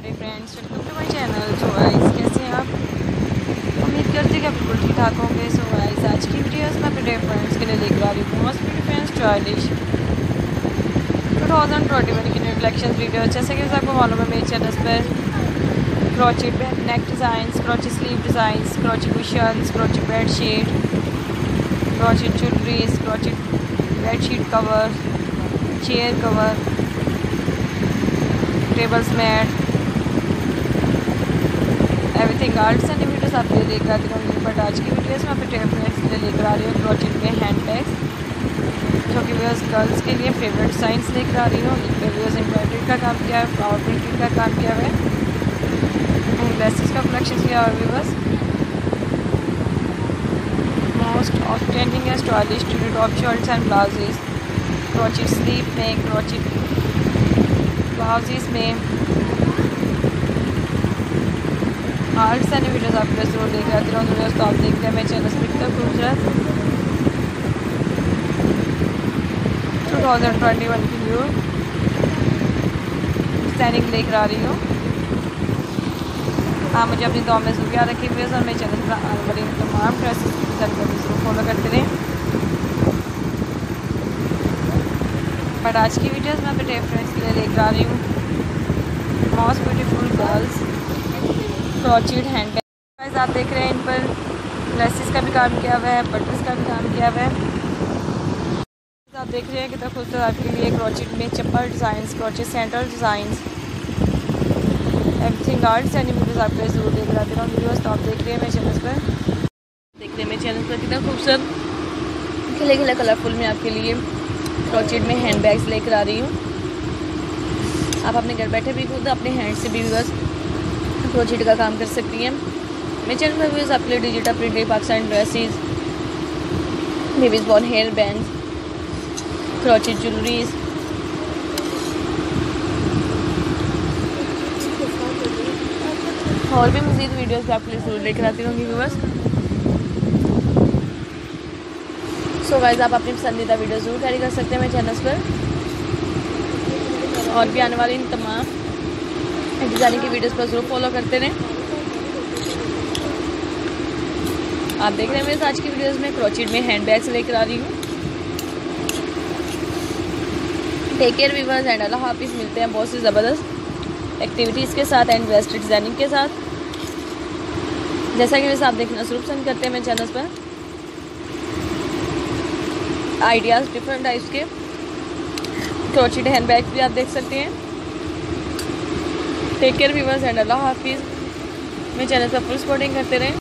मेरे friends welcome to my channel so guys कैसे हैं आप? उम्मीद करते हैं कि आप बिल्कुल ठीक ठाक होंगे। सो गाइस आज की वीडियोस में अपने फ्रेंड्स के लिए लेकर आ रही हूँ। Most beautiful stylish two thousand twenty one की न्यू कलेक्शन वीडियो जैसे कि आपको मालूम है, मेरे चैनल पर crochet neck designs crochet sleeve designs crochet cushions crochet bed sheet crochet jewelleries crochet bed sheet cover chair cover tables mat everything arts and videos आप लिए लेकर आती रहूँगी बट आज की वीडियोस, में अपने फ्रेंड्स के लिए लेकर आ रही हूँ क्रोचिट में हैंड बैग्स जो कि व्यवर्स गर्ल्स के लिए फेवरेट साइंस लेकर आ रही हूँ इन पर व्यवर्स एम्ब्रॉयडरी का काम किया है फ्लावर प्रिंटिंग का काम किया है ड्रेसेस का कलेक्शन किया हुआ व्यवर्स मोस्ट ट्रेंडिंग है stylish top shirts and blouses crochet sleeve में क्रोचिट ब्लाउजेस में आर्ट्स एंड वीडियोस आपके ज़रूर देख रहे रहूँ वीडियोस तो आप देखते हैं मेरे चैनल पर कितना खूबसूरत two thousand twenty one new new standing लेकर आ रही हूँ। हाँ मुझे अपनी दो में सुविधा रखी हुई है और मेरे चैनल पर आने वाली तमाम ड्रेसेस फॉलो करते रहें। बट आज की वीडियोस मैं अपने फ्रेंड्स के लिए लेकर आ रही हूँ। Most beautiful girls crochet hand bag आप देख रहे हैं इन पर लेसिस का भी काम किया हुआ है बटर्स का भी काम किया हुआ है। आप देख रहे हैं कितना खूबसूरत आपके लिए क्रॉचिड में चप्पल design crochet central design everything arts and videos आपके ज़रूर देख रहे हैं। वीडियोस तो आप देख रहे हैं मेरे चैनल पर। देख रहे हैं मेरे चैनल पर कितना खूबसूरत। खिले खिले कलरफुल में आपके लिए क्रॉचेड में हैंड बैग्स लेकर आ रही हूँ। आप अपने घर बैठे भी खुद, अपने हैंड से भी बस क्रोचेड का काम कर सकती हैं। मेरे चैनल पर व्यूज़ आपके लिए digital printed Pakistan dresses babies born hair band crocheted jewelleries और भी मज़ीद वीडियोस आपके लिए ज़रूर लेकर आती रहूँगी व्यूवर्स सो गाइज़ आप अपनी पसंदीदा वीडियो ज़रूर कैरी कर सकते हैं मेरे चैनल पर। और भी आने वाली इन तमाम डिज़ाइनिंग की वीडियोस पर ज़रूर फॉलो करते रहें। आप देख रहे हैं मेरे आज की वीडियोस में क्रोचिड में हैंड बैग्स लेकर आ रही हूँ। टेक केयर वीवर्स एंड अल्लाह हाफिज़ मिलते हैं बहुत सी ज़बरदस्त एक्टिविटीज़ के साथ एंड बेस्ट डिज़ाइनिंग के साथ। जैसा कि वैसे आप देखना शुरू पसंद करते हैं मेरे चैनल पर। आइडियाज़ डिफरेंट टाइप्स के क्रोचिड हैंड बैग भी आप देख सकते हैं। टेक केयर वीवर्स एंड अल्लाह हाफिज़ मेरे चैनल पर फुल सपोर्टिंग करते रहें।